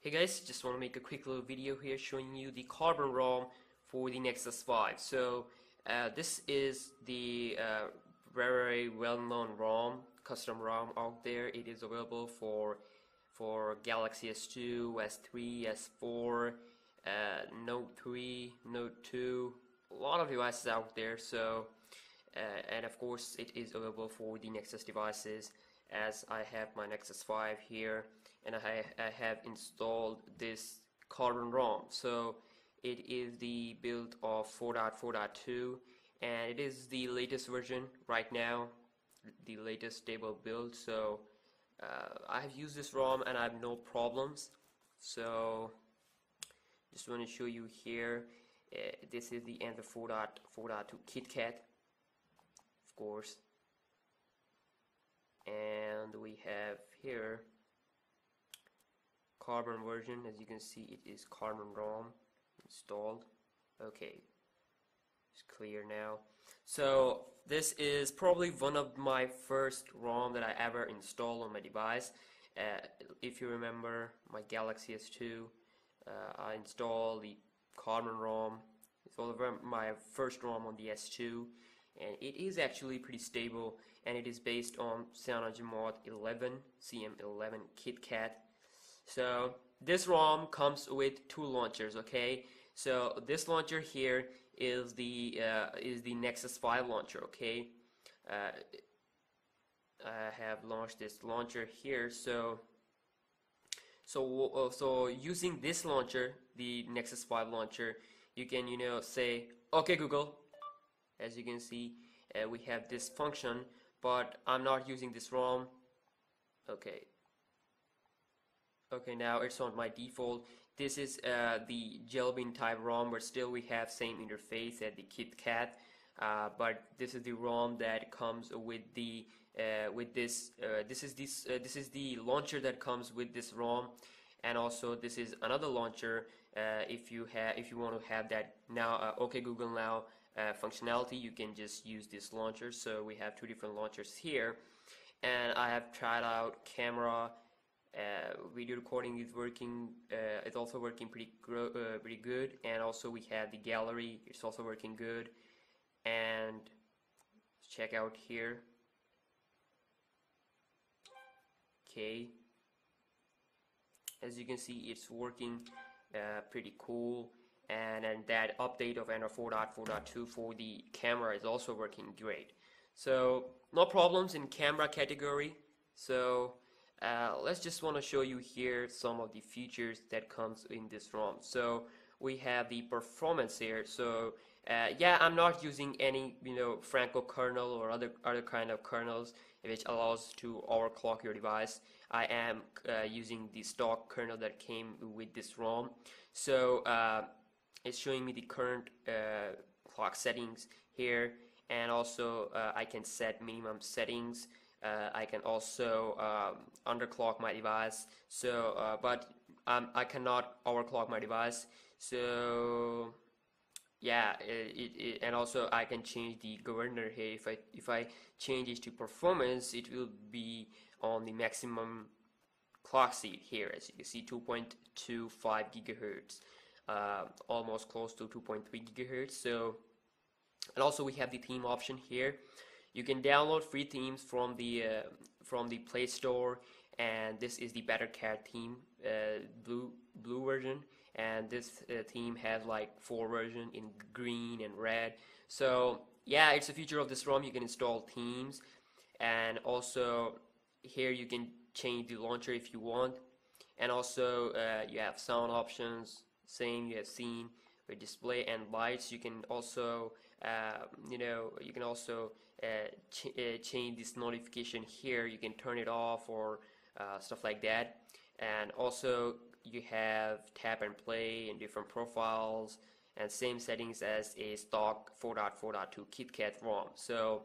Hey guys, just want to make a quick little video here showing you the Carbon ROM for the Nexus 5. So uh, this is the uh, very well-known ROM, custom ROM out there. It is available for for Galaxy S2, S3, S4, uh, Note 3, Note 2, a lot of devices out there. So uh, and of course it is available for the Nexus devices as I have my Nexus 5 here and I, I have installed this Carbon ROM. So it is the build of 4.4.2 and it is the latest version right now the latest stable build. So uh, I have used this ROM and I have no problems. So just want to show you here uh, this is the of 4.4.2 KitKat of course and we have here carbon version. As you can see it is carbon ROM installed. Okay it's clear now. So this is probably one of my first ROM that I ever installed on my device. Uh, if you remember my Galaxy S2 uh, I installed the carbon ROM. It's one of my first ROM on the S2 and it is actually pretty stable and it is based on CyanogenMod 11 CM11 KitKat. So this ROM comes with two launchers okay? So this launcher here is the uh, is the Nexus 5 launcher okay? Uh, I have launched this launcher here so so uh, so using this launcher the Nexus 5 launcher you can you know say okay Google as you can see uh, we have this function but I'm not using this ROM. Okay. Okay now it's on my default. This is uh, the Jelly type ROM but still we have same interface as the KitKat uh, but this is the ROM that comes with the uh, with this uh, this is this uh, this is the launcher that comes with this ROM. And also this is another launcher uh, if you have if you want to have that now okay Google now uh, functionality you can just use this launcher. So we have two different launchers here. And I have tried out camera uh, video recording is working uh, it's also working pretty uh, pretty good. And also we have the gallery it's also working good. And check out here. Okay. As you can see it's working uh, pretty cool and that update of Android 4.4.2 for the camera is also working great. So no problems in camera category. So uh, let's just want to show you here some of the features that comes in this ROM. So we have the performance here. So uh, yeah I'm not using any you know Franco kernel or other other kind of kernels which allows to overclock your device. I am uh, using the stock kernel that came with this ROM. So uh, it's showing me the current uh, clock settings here and also uh, I can set minimum settings. Uh, I can also um, underclock my device. So uh, but um, I cannot overclock my device. So yeah it, it, and also I can change the governor here. If I if I change it to performance it will be on the maximum clock speed here as you can see 2.25 gigahertz uh, almost close to 2.3 gigahertz. So and also we have the theme option here. You can download free themes from the uh, from the Play Store and this is the Better Cat theme uh, blue blue version. And this uh, theme has like four versions in green and red. So yeah it's a feature of this ROM. You can install themes. And also here you can change the launcher if you want. And also uh, you have sound options same you have seen with display and lights you can also uh, you know you can also uh, ch uh, change this notification here. You can turn it off or uh, stuff like that. And also you have tap and play in different profiles and same settings as a stock 4.4.2 KitKat ROM. So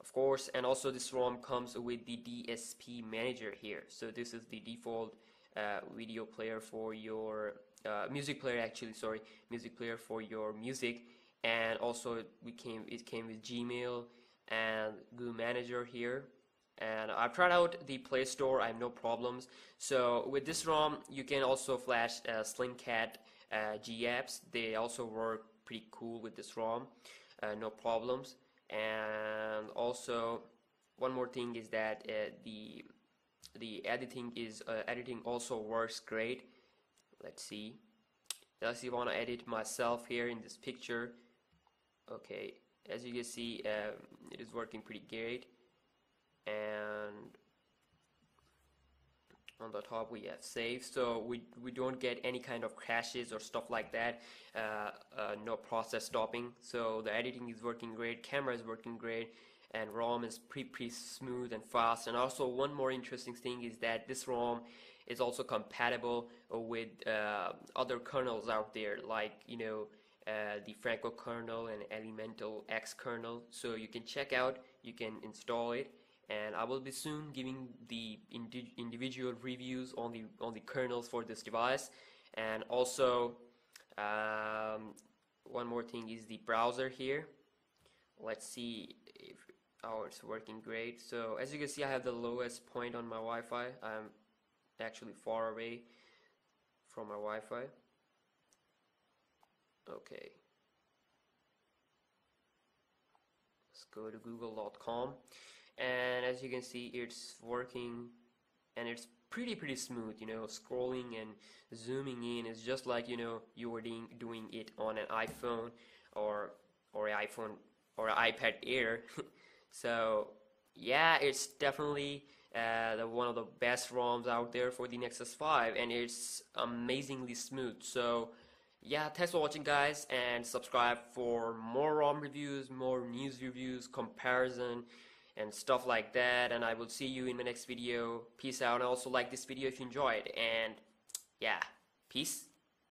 of course and also this ROM comes with the DSP manager here. So this is the default uh, video player for your uh, music player actually sorry music player for your music. And also we came it came with Gmail and Google Manager here. And I've tried out the Play Store I have no problems. So with this ROM you can also flash uh, Slingcat uh, G apps. They also work pretty cool with this ROM uh, no problems. And also one more thing is that uh, the the editing is uh, editing also works great let's see. If I want to edit myself here in this picture? Okay as you can see um, it is working pretty great. And on the top we have save so we, we don't get any kind of crashes or stuff like that. Uh, uh, no process stopping. So the editing is working great camera is working great and ROM is pretty, pretty smooth and fast. And also one more interesting thing is that this ROM is also compatible with uh, other kernels out there like you know uh, the Franco kernel and Elemental X kernel. So you can check out you can install it. And I will be soon giving the indi individual reviews on the on the kernels for this device. And also um, one more thing is the browser here. Let's see if oh it's working great. So as you can see I have the lowest point on my Wi-Fi. I'm actually far away from my Wi-Fi. Okay. Let's go to google.com and as you can see it's working and it's pretty pretty smooth you know scrolling and zooming in. Is just like you know you were doing, doing it on an iPhone or or iPhone or iPad Air so yeah it's definitely uh, the, one of the best ROMs out there for the Nexus 5 and it's amazingly smooth. So yeah thanks for watching guys and subscribe for more ROM reviews more news reviews comparison and stuff like that and I will see you in the next video. Peace out and also like this video if you enjoyed and yeah peace